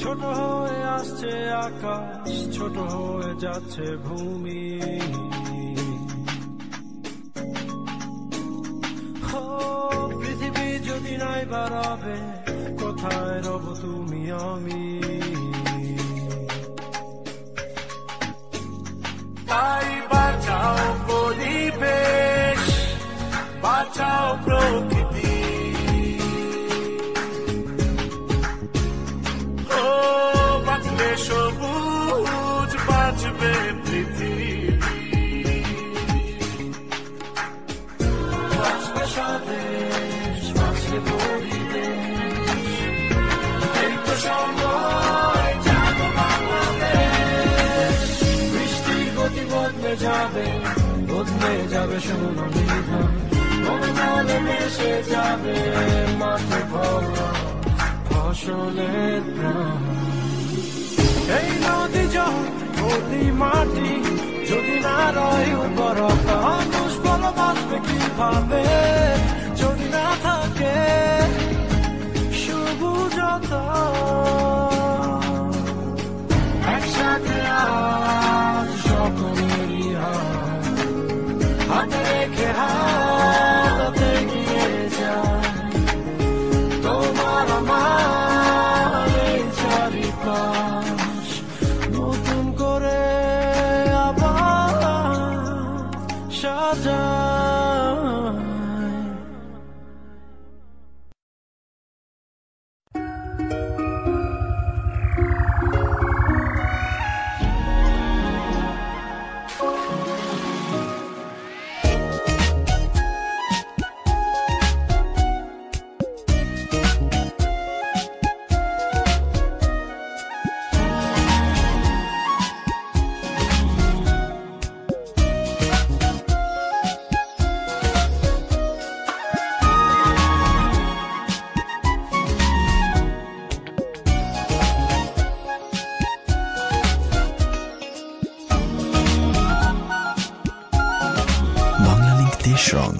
ছোট হয়ে আসছে আকাশ, ছোট হয়ে যাচ্ছে ভূমি। পৃথিবী যদি নাই বাড়াবে, কোথায় রব তুমি আমি? তাই বাঁচাও বদলে যাবে বদলে যাবে সোনালি ধান মনে মিশে যাবে মাঠে ভরা ফসলের এই নদী জল মাটি, যদি না রয় উর্বরতা মানুষ বলো বাঁচবে কীভাবে যদি না থাকে সবুজতা? রং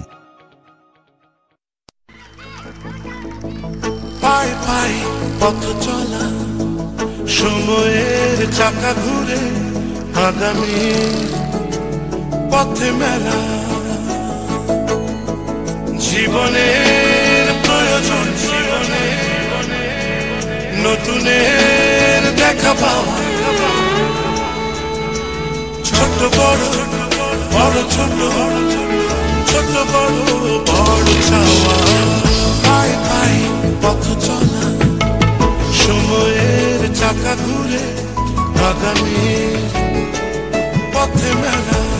পায়ে পায়ে পথ চলা, সময়ের চাকা ঘুরে আগামী পথে মেলা। জীবনের প্রয়োজন জীবনে নতুনের দেখা পাওয়া। ছোট বড় বড় ছোট বড় ছোট বড় বড় চাওয়া পায়ে পায়ে পথ চলা। সময়ের চাকা ঘুরে আগামী পথে মেলা।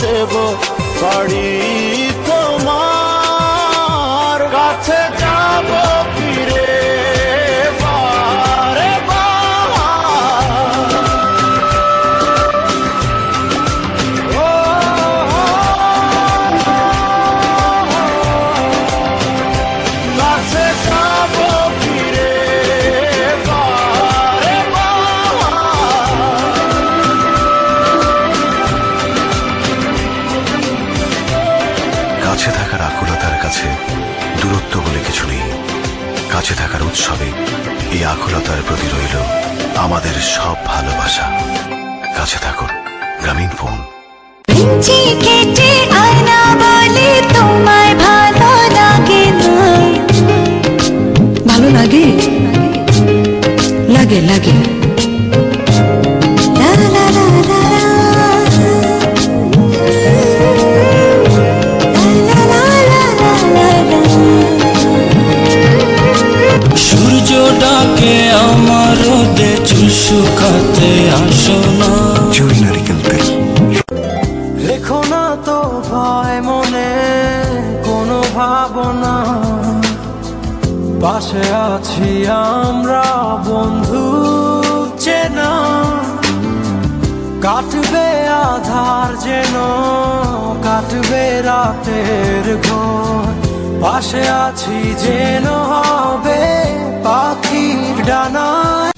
দেব বাড়ি তোমার উৎসবে এই আকুলতার প্রতি রইল আমাদের সব ভালোবাসা। কাছে থাকুন গ্রামীণ ফোন। কেটে আয়না বলে তোমায় ভালো লাগে না। ভালো লাগে? লাগে লাগে। পাশে আছি আমরা, বন্ধু চেনা। কাটবে আধার যেন, কাটবে রাতের ঘর। পাশে আছি যেন হবে পাখির ডানায়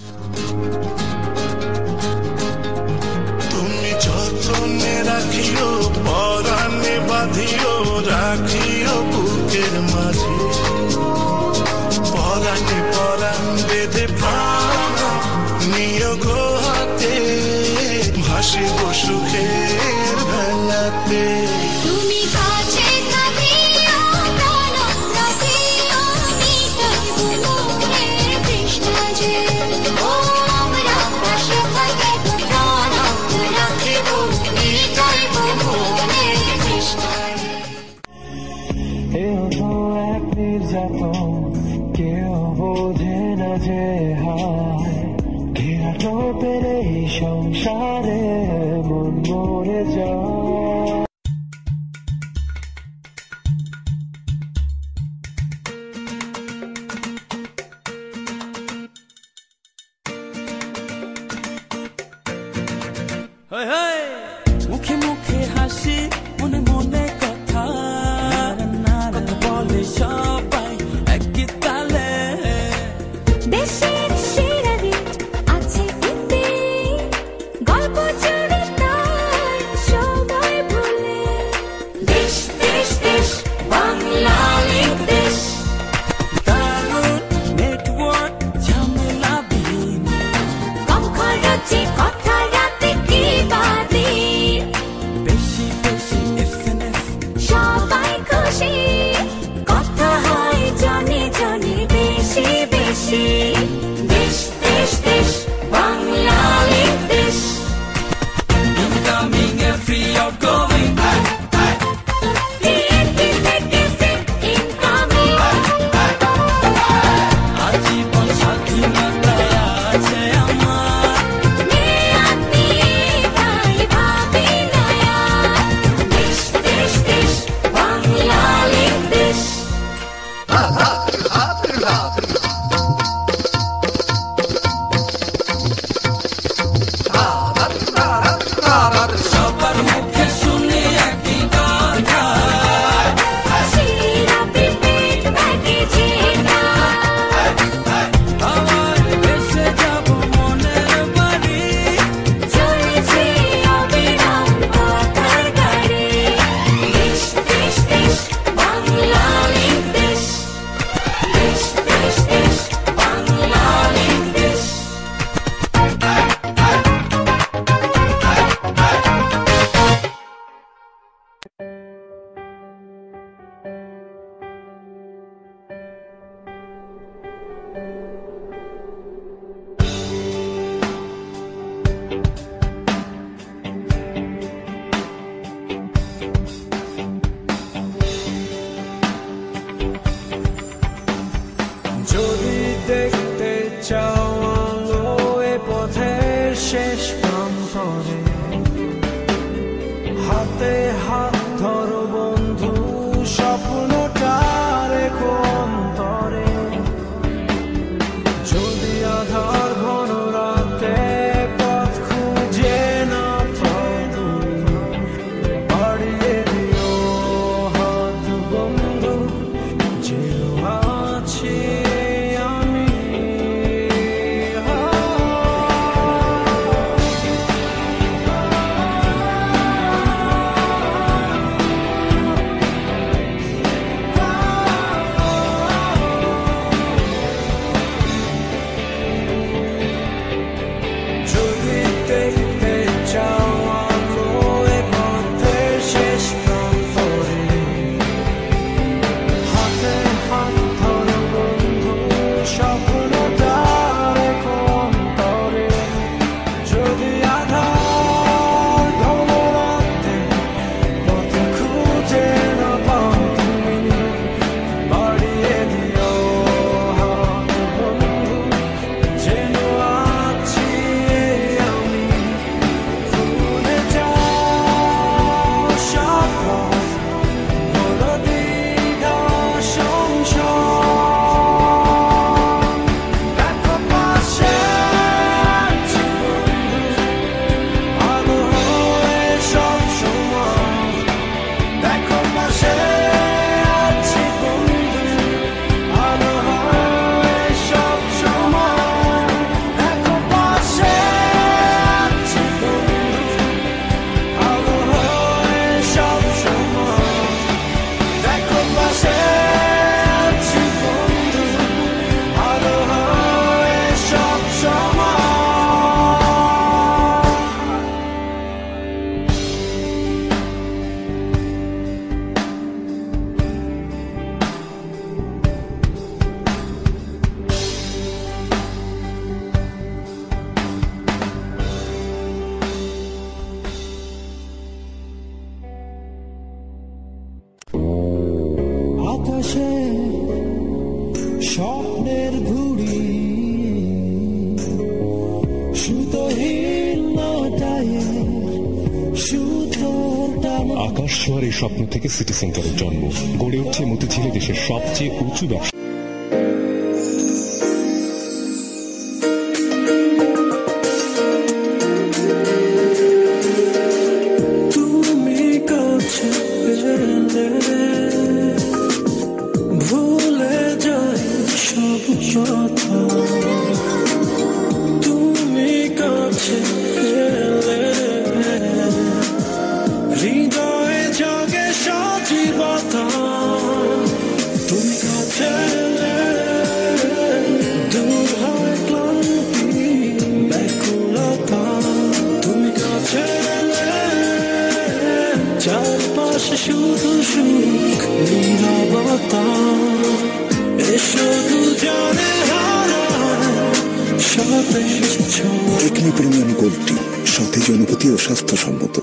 তুমি যত্নে রাখিও, পরাণে বাঁধিও, রাখিও। hey, hey. বসে স্বপ্নের ঘুড়ি। সুতহীন আকাশ ছোঁয়ার স্বপ্ন থেকে সিটি সেন্টারের জন্ম। গড়ে উঠছে মতিঝিলে দেশের সবচেয়ে উঁচু ব্যবসা। Yeah. চারপাশ শুধু সুখ, নিরবতা। এসো দুজনে সতেজ ছোঁয়া এখানে প্রিমিয়াম গোলটি সতেজ অনুভূতি ও স্বাস্থ্যসম্মত।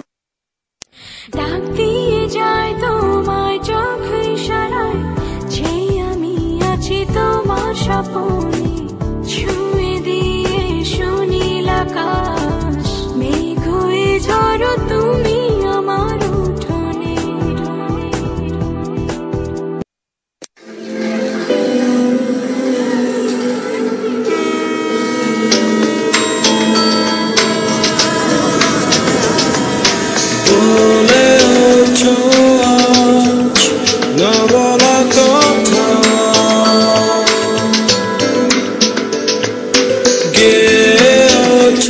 গেছ